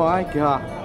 Oh my god.